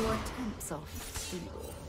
Your attempts are feeble.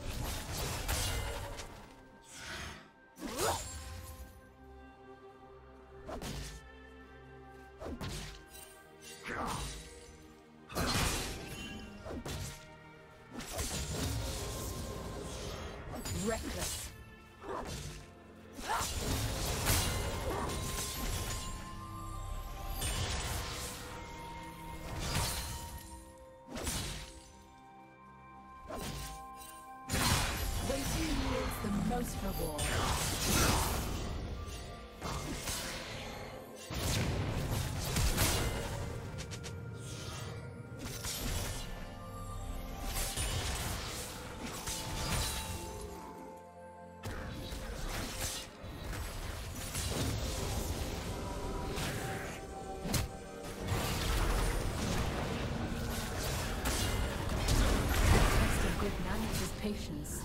Patience.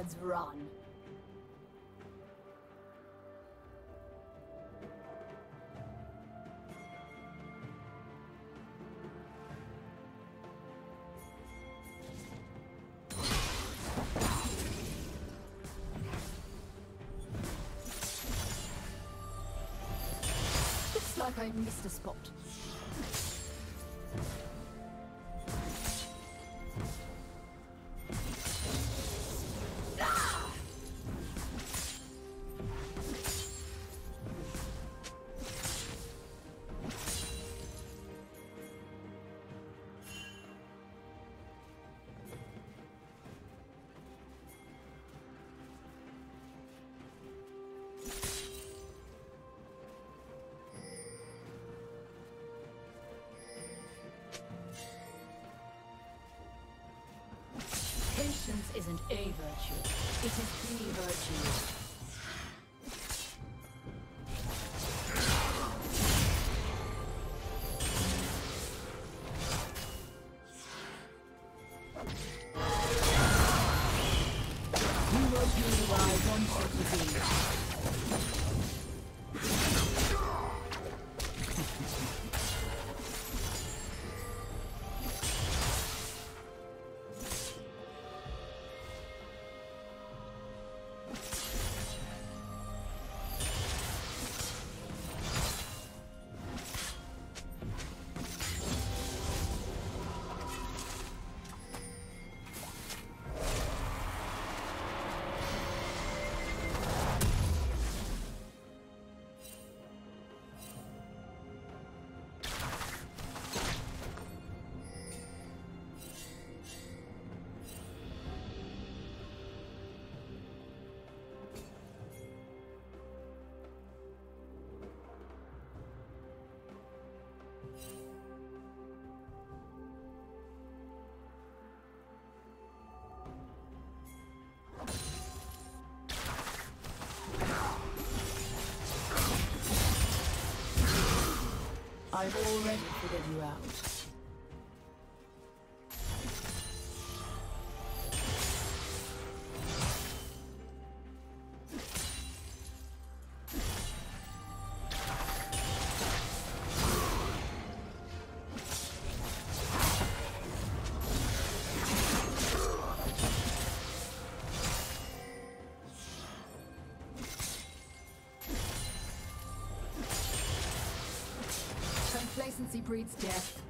Cowards run. Looks like I missed a spot. Isn't a virtue, it is the virtue. I've already figured you out. Complacency breeds death.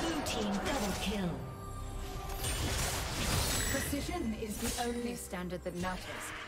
Blue team double kill. Precision is the only standard that matters.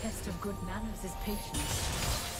Test of good manners is patience.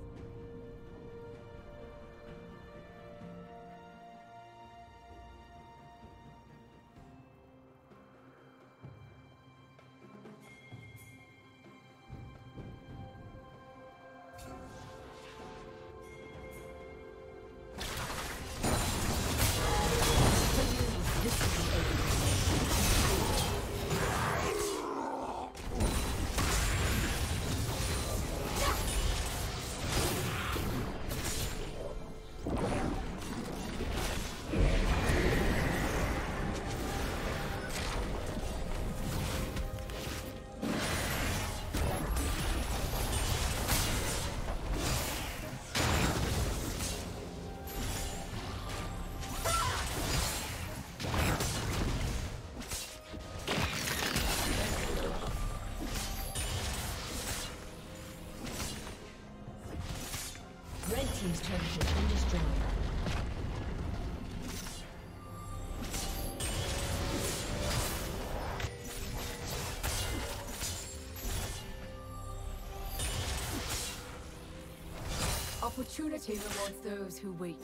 turret has been destroyed. Opportunity rewards those who wait.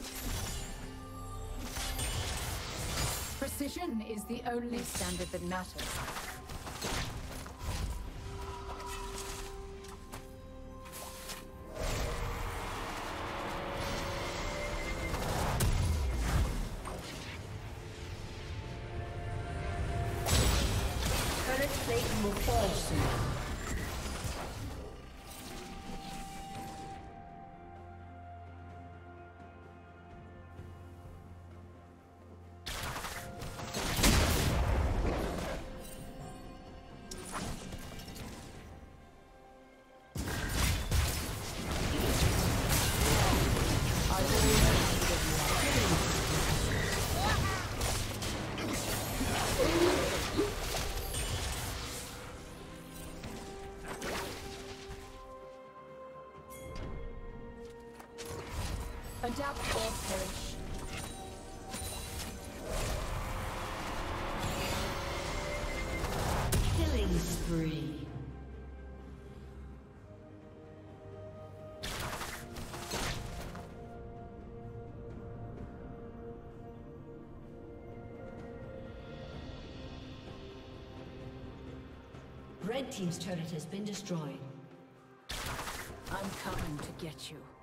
Precision is the only standard that matters. Will fall soon. Adapt or perish. Killing spree. Red Team's turret has been destroyed. I'm coming to get you.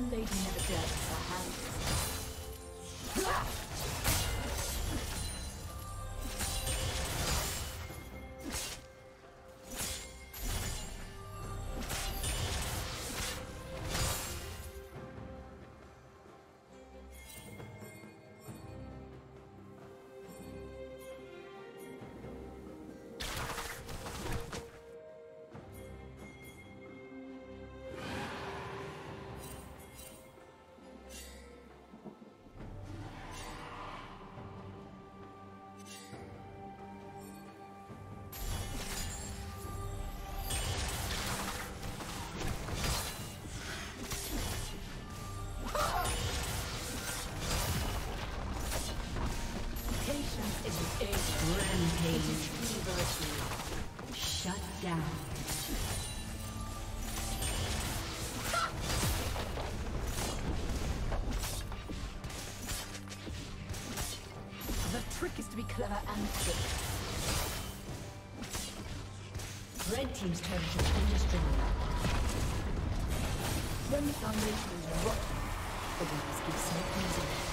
A lady never dirties clever and quick. Red Team's turret has been destroyed. When the foundation is rotten, the winners give smoke easily.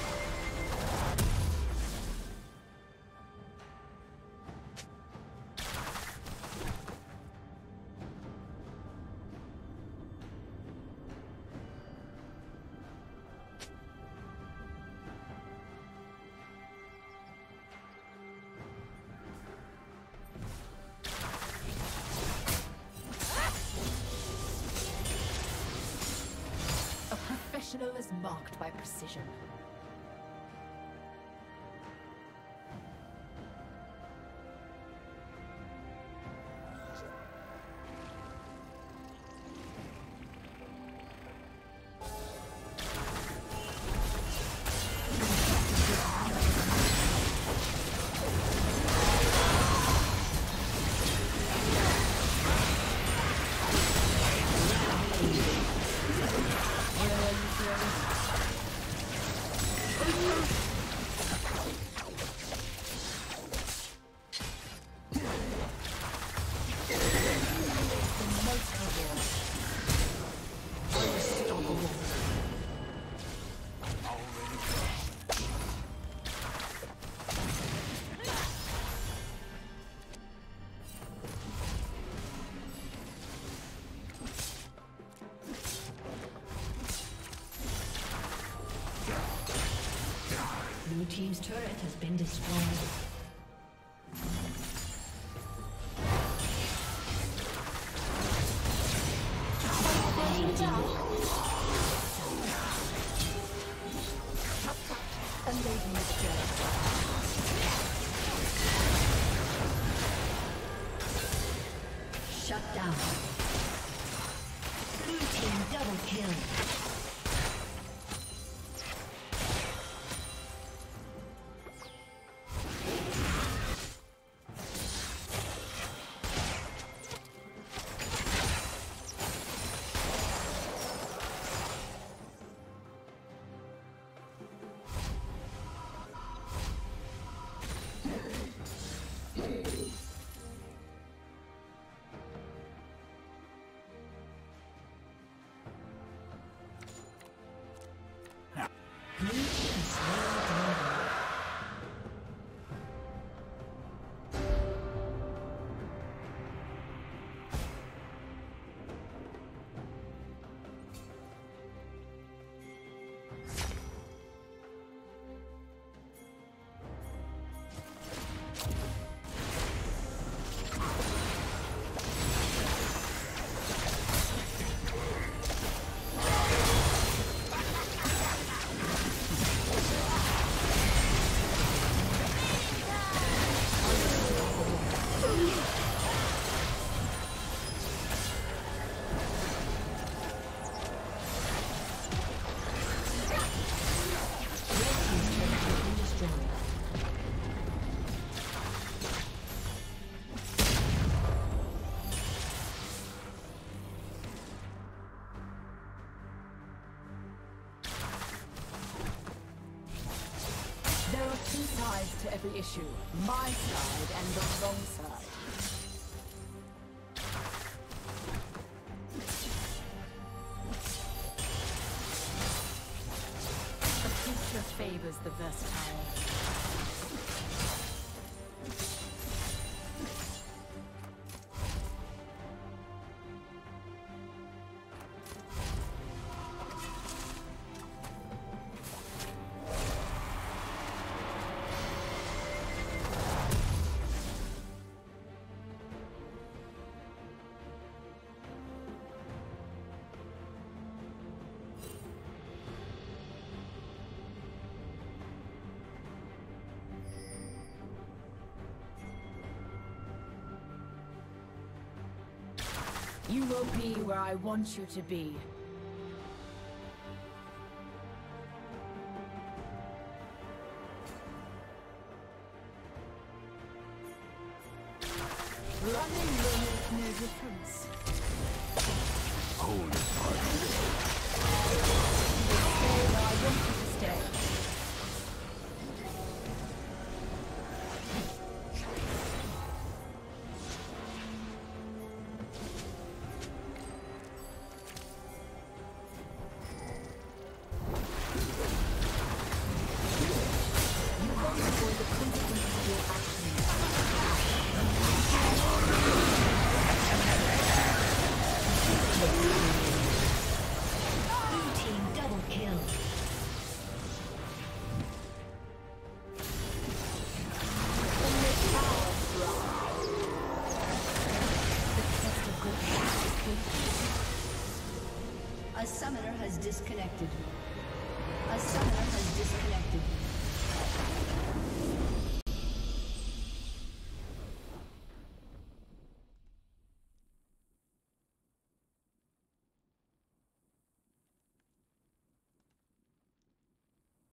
Team's turret has been destroyed. Shut down. Blue team double kill. Issue. My side and the wrong side. The future favors the versatile. You will be where I want you to be. Running will make no difference. Disconnected.